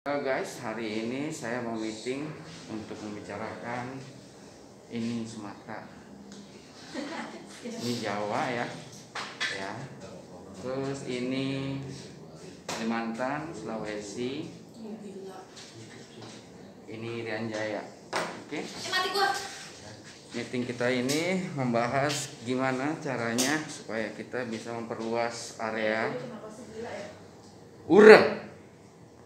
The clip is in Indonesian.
Halo guys, hari ini saya mau meeting untuk membicarakan ini Sumatera. Ini Jawa ya. Ya. Terus ini Kalimantan, Sulawesi. Ini rianjaya, Oke. Meeting kita ini membahas gimana caranya supaya kita bisa memperluas area Ura